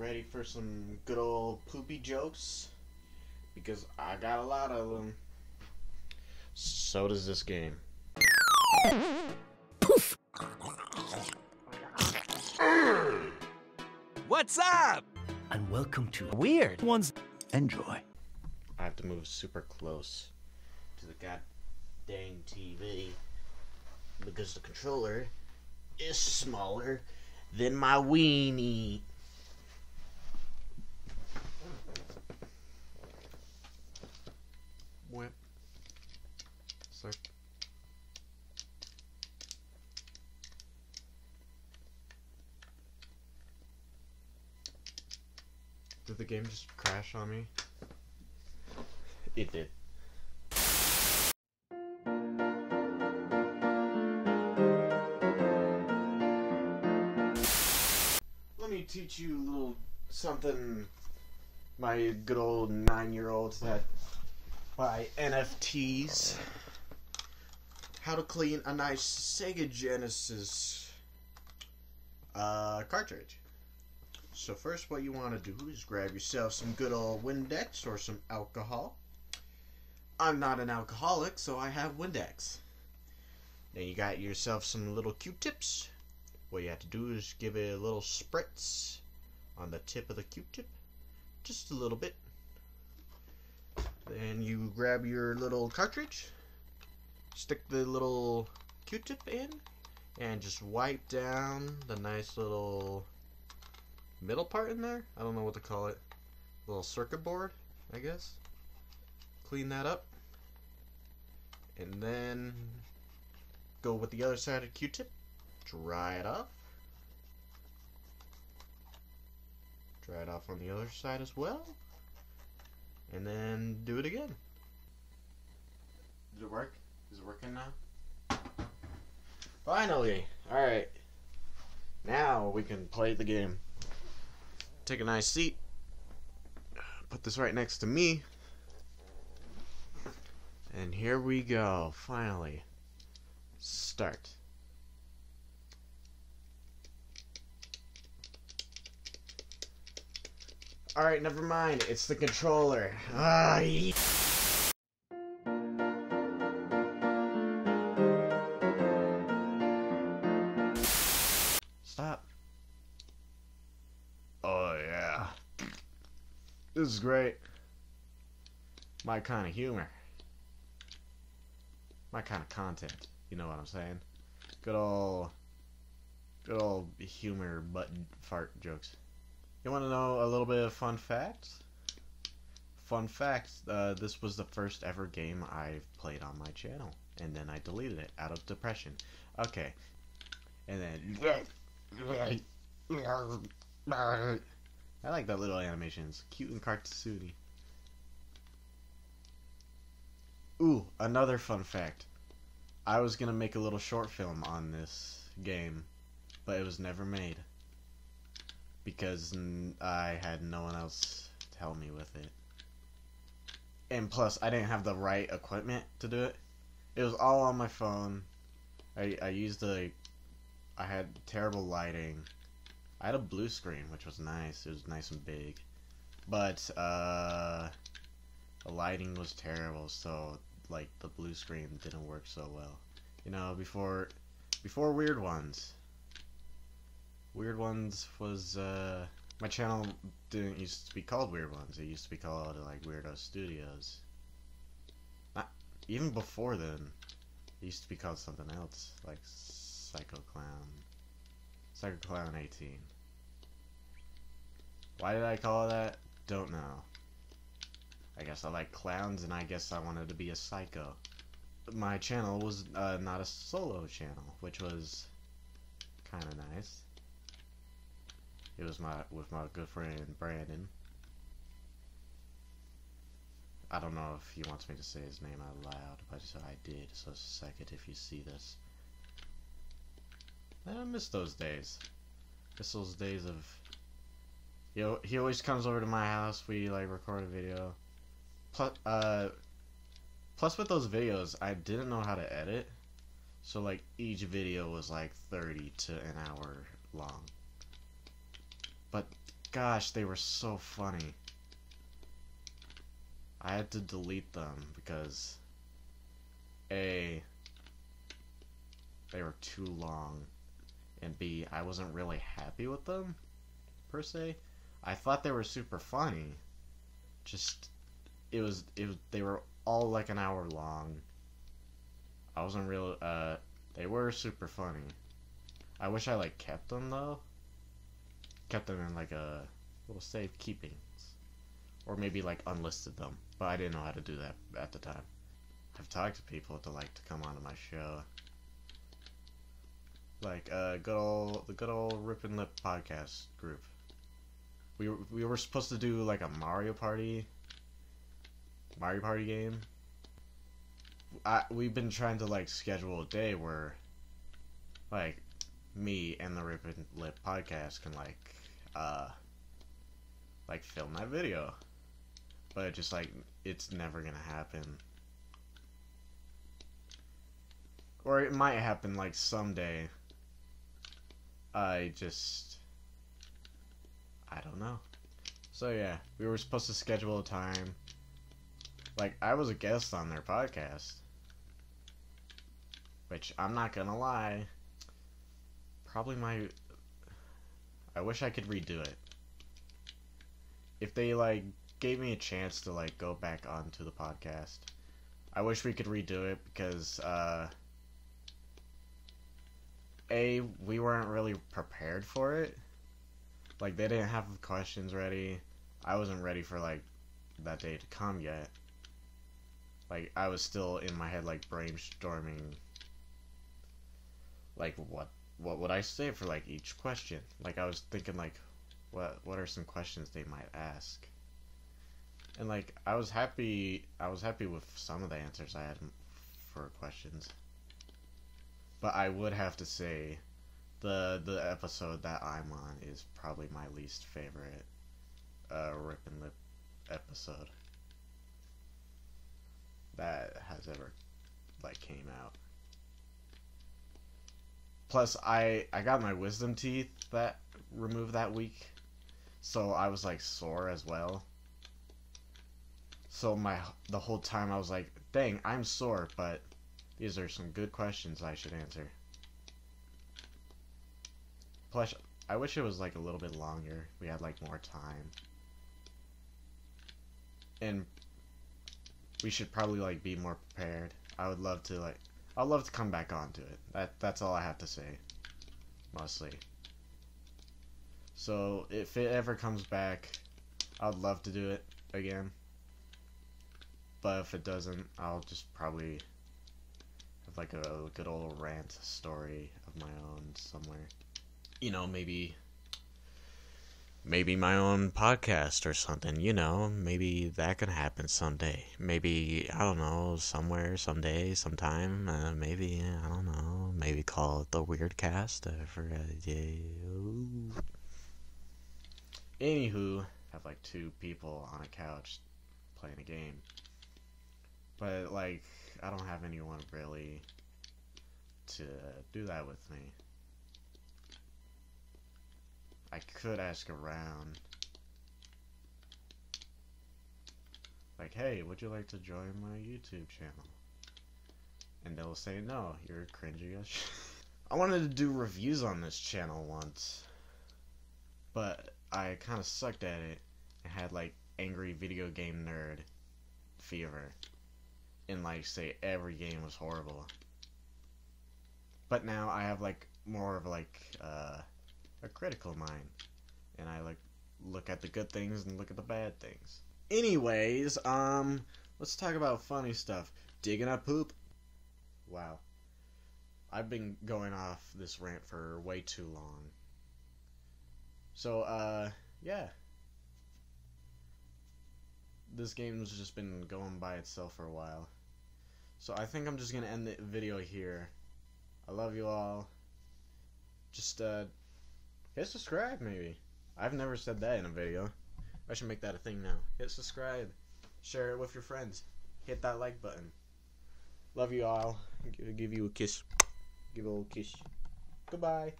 ready for some good old poopy jokes? Because I got a lot of them. So does this game. Poof! What's up? And welcome to Weird Ones. Enjoy. I have to move super close to the god dang TV because the controller is smaller than my weenie. Whip. Slurp. Did the game just crash on me? It did. Let me teach you a little something my good old nine year olds that buy NFTs. How to clean a nice Sega Genesis uh, cartridge. So first what you want to do is grab yourself some good old Windex or some alcohol. I'm not an alcoholic, so I have Windex. Then you got yourself some little Q-tips. What you have to do is give it a little spritz on the tip of the Q-tip. Just a little bit. Then you grab your little cartridge, stick the little Q-tip in, and just wipe down the nice little middle part in there. I don't know what to call it. Little circuit board, I guess. Clean that up. And then go with the other side of Q-tip. Dry it off. Dry it off on the other side as well. And then do it again. Did it work? Is it working now? Finally! Alright. Now we can play the game. Take a nice seat. Put this right next to me. And here we go. Finally. Start. Alright, never mind. It's the controller. Ah, Stop. Oh, yeah. This is great. My kind of humor. My kind of content. You know what I'm saying? Good old, good old humor button fart jokes. You want to know a little bit of fun facts? Fun facts, uh, this was the first ever game I've played on my channel. And then I deleted it out of depression. Okay. And then... I like that little animation. It's cute and cartoony. Ooh, another fun fact. I was gonna make a little short film on this game, but it was never made because I had no one else to help me with it. And plus, I didn't have the right equipment to do it. It was all on my phone. I I used the I had terrible lighting. I had a blue screen, which was nice. It was nice and big, but uh, the lighting was terrible. So like the blue screen didn't work so well. You know, before before Weird Ones. Weird Ones was uh my channel didn't used to be called Weird Ones. It used to be called like Weirdo Studios. Not even before then. It used to be called something else, like Psycho Clown. Psycho Clown 18. Why did I call it that? Don't know. I guess I like clowns and I guess I wanted to be a psycho. My channel was uh, not a solo channel, which was kind of nice. It was my with my good friend Brandon. I don't know if he wants me to say his name out loud, but I did. So second, if you see this, I miss those days. Miss those days of. You know, he always comes over to my house. We like record a video. Plus, uh, plus with those videos, I didn't know how to edit. So like each video was like 30 to an hour long. Gosh, they were so funny. I had to delete them because A they were too long and B I wasn't really happy with them per se. I thought they were super funny. Just it was it was, they were all like an hour long. I wasn't real uh they were super funny. I wish I like kept them though. Kept them in like a little safe keepings. Or maybe like unlisted them. But I didn't know how to do that at the time. I've talked to people to like to come onto my show. Like uh good old the good old Rip and Lip podcast group. We were, we were supposed to do like a Mario Party Mario Party game. I we've been trying to like schedule a day where like me and the Rip and Lip podcast can like uh like film that video. But it just like it's never gonna happen. Or it might happen like someday. I just I don't know. So yeah, we were supposed to schedule a time. Like I was a guest on their podcast. Which I'm not gonna lie. Probably my I wish I could redo it. If they like gave me a chance to like go back onto the podcast, I wish we could redo it because uh a we weren't really prepared for it. Like they didn't have questions ready. I wasn't ready for like that day to come yet. Like I was still in my head like brainstorming like what what would I say for like each question? Like I was thinking like what what are some questions they might ask? And like I was happy I was happy with some of the answers I had for questions. But I would have to say the the episode that I'm on is probably my least favorite uh Rip and Lip episode that has ever like came out. Plus, I I got my wisdom teeth that removed that week, so I was like sore as well. So my the whole time I was like, "Dang, I'm sore," but these are some good questions I should answer. Plus, I wish it was like a little bit longer. We had like more time, and we should probably like be more prepared. I would love to like I'd love to come back onto it. That that's all I have to say. Mostly. So if it ever comes back, I'd love to do it again. But if it doesn't, I'll just probably have like a good old rant story of my own somewhere. You know, maybe maybe my own podcast or something, you know, maybe that could happen someday. Maybe, I don't know, somewhere, someday, sometime, uh, maybe, I don't know, maybe call it the Weird Cast. Uh, uh, yeah. Anywho, have like two people on a couch playing a game. But, like, I don't have anyone really to do that with me. I could ask around. Like, hey, would you like to join my YouTube channel? And they'll say, no, you're cringy as I wanted to do reviews on this channel once. But I kind of sucked at it. I had, like, angry video game nerd fever. And, like, say every game was horrible. But now I have, like, more of, like, uh a critical mind. And I like look at the good things and look at the bad things. Anyways, um let's talk about funny stuff. Digging up poop. Wow. I've been going off this rant for way too long. So, uh, yeah. This game's just been going by itself for a while. So I think I'm just gonna end the video here. I love you all. Just, uh, Hit subscribe, maybe. I've never said that in a video. I should make that a thing now. Hit subscribe. Share it with your friends. Hit that like button. Love you all. Give you a kiss. Give a little kiss. Goodbye.